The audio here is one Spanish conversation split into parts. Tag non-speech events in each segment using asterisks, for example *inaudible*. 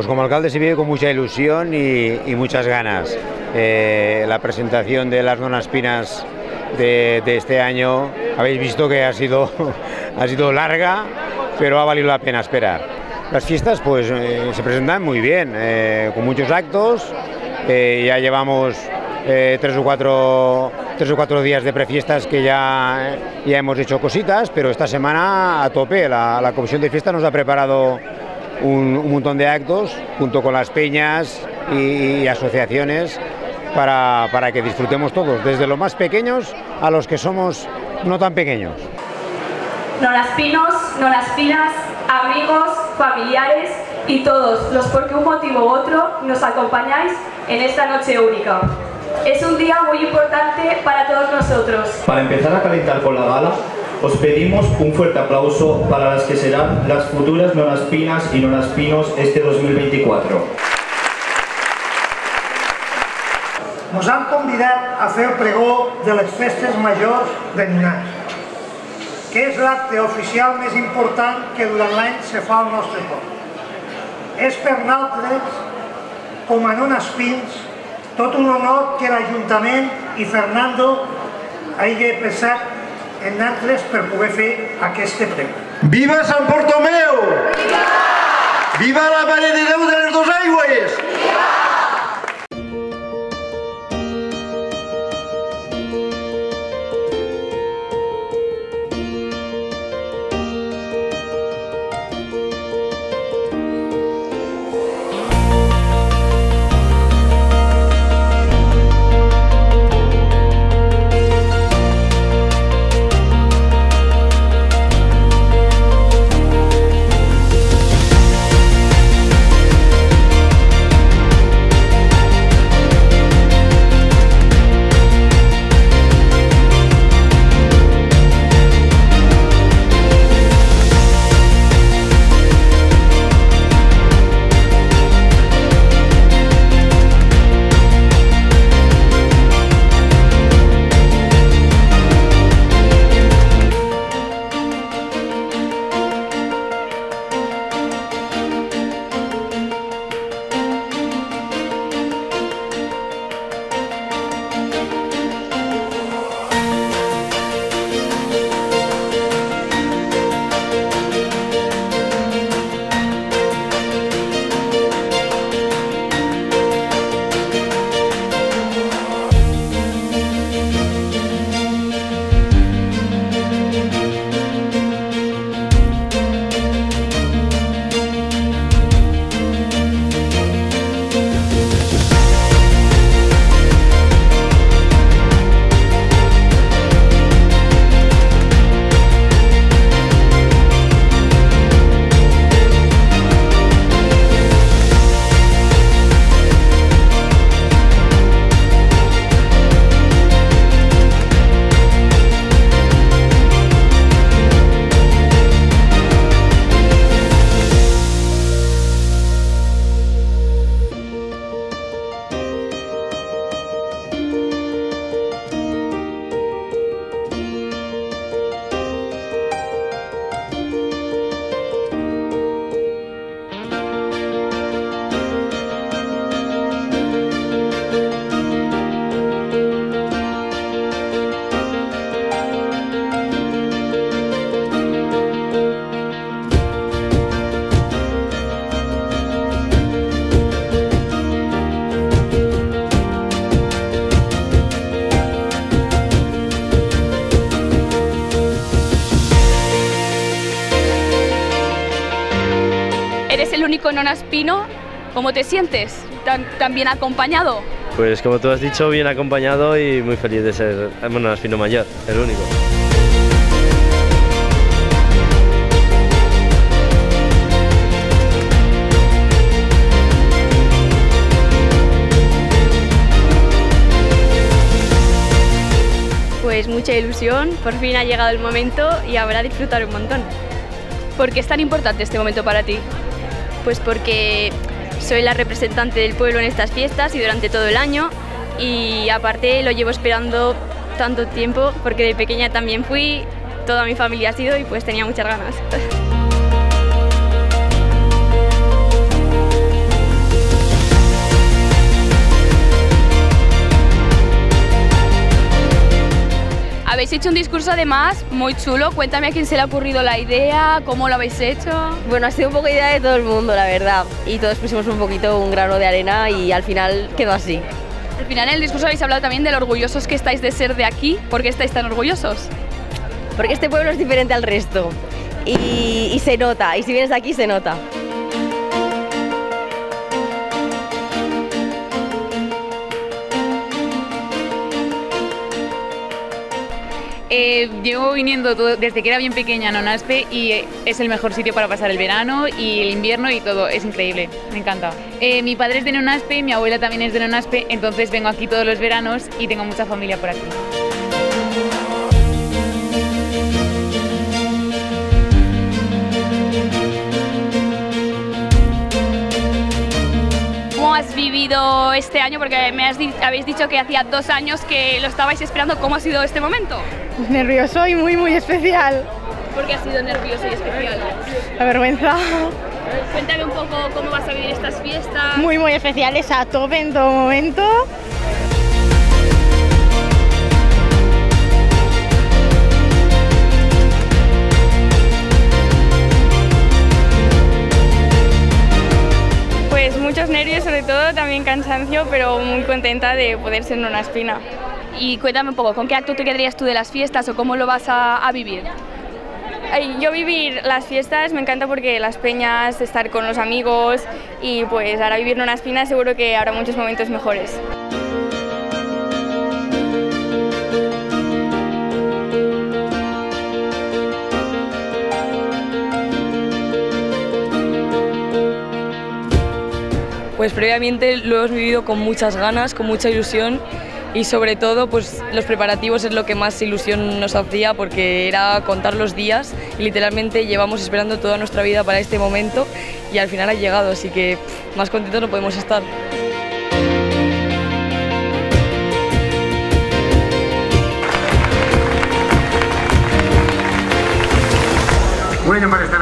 Pues como alcalde se vive con mucha ilusión y, muchas ganas. Eh, la presentación de las donas pinas de, este año, habéis visto que ha sido, *laughs* ha sido larga, pero ha valido la pena esperar. Las fiestas pues eh, se presentan muy bien, eh, con muchos actos, ya llevamos tres, o cuatro, tres o cuatro días de prefiestas que ya, ya hemos hecho cositas, pero esta semana a tope, la, la Comisión de Fiestas nos ha preparado un, montón de actos junto con las peñas y, asociaciones para, para, que disfrutemos todos, desde los más pequeños a los que somos no tan pequeños. No las pinos, no las pinas, amigos, familiares y todos los porque un motivo u otro nos acompañáis en esta noche única. Es un día muy importante para todos nosotros. Para empezar a calentar con la gala, os pedimos un fuerte aplauso para las que serán las futuras nonas pinas y nonas pinos este 2024. Nos han convidat a fer el pregó de les festes majors de Ninars, que és l'acte oficial més important que durant l'any se fa al nostre poble. És per nosaltres, com a un honor que l'Ajuntament i Fernando hagi pensat en nosaltres per poder fer aquest premi. Viva Sant Portomeu! Viva! Viva la Mare de Déu de les Dos Aigües! Viva! Con Onaspino, ¿cómo te sientes? ¿Tan, bien acompañado? Pues como tú has dicho, bien acompañado y muy feliz de ser Onaspino mayor, el único. Pues mucha ilusión, por fin ha llegado el momento y habrá disfrutar un montón. ¿Por qué es tan importante este momento para ti? Pues porque soy la representante del pueblo en estas fiestas y durante todo el año y aparte lo llevo esperando tanto tiempo porque de pequeña también fui, toda mi familia ha sido y pues tenía muchas ganas. *laughs* Habéis hecho un discurso además muy chulo. Cuéntame a quién se le ha ocurrido la idea, cómo lo habéis hecho. Bueno, ha sido un poco idea de todo el mundo, la verdad. Y todos pusimos un poquito un grano de arena y al final quedó así. Al final en el discurso habéis hablado también de lo orgullosos que estáis de ser de aquí. ¿Por qué estáis tan orgullosos? Porque este pueblo es diferente al resto y, y se nota, y si vienes de aquí se nota. Eh, llevo viniendo desde que era bien pequeña a Nonaspe y es el mejor sitio para pasar el verano y el invierno y todo, es increíble, me encanta. Eh, mi padre es de Nonaspe, mi abuela también es de Nonaspe, entonces vengo aquí todos los veranos y tengo mucha familia por aquí. ¿Cómo has vivido este año? Porque me habéis dicho que hacía dos años que lo estabais esperando. ¿Cómo ha sido este momento? *laughs* Nervioso y muy, muy especial. ¿Por qué ha sido nervioso y especial? La vergüenza. Cuéntame un poco cómo vas a vivir estas fiestas. Muy, muy especiales a tope en todo momento. Pues muchos nervios, sobre todo también cansancio, pero muy contenta de poder ser una espina. Y cuéntame un poco, ¿con qué acto te quedarías tú de las fiestas o cómo lo vas a, a vivir? Ay, Yo vivir las fiestas me encanta porque las peñas, estar con los amigos y pues ahora vivir en una espina seguro que habrá muchos momentos mejores. Pues previamente lo hemos vivido con muchas ganas, con mucha ilusión y sobre todo pues los preparativos es lo que más ilusión nos hacía porque era contar los días y literalmente llevamos esperando toda nuestra vida para este momento y al final ha llegado, así que más contentos no podemos estar.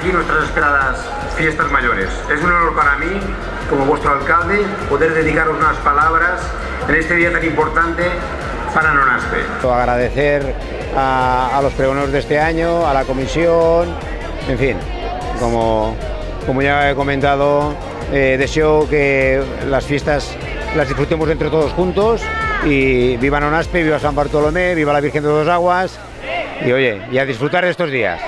Aquí nuestras esperadas fiestas mayores. Es un honor para mí, como vuestro alcalde, poder dedicaros unas palabras en este día tan importante para Nonaspe. Agradecer a, los pregoneros de este año, a la comisión, en fin, como, como ya he comentado, eh, deseo que las fiestas las disfrutemos entre todos juntos y viva Nonaspe, viva San Bartolomé, viva la Virgen de dos Aguas y oye, y a disfrutar de estos días.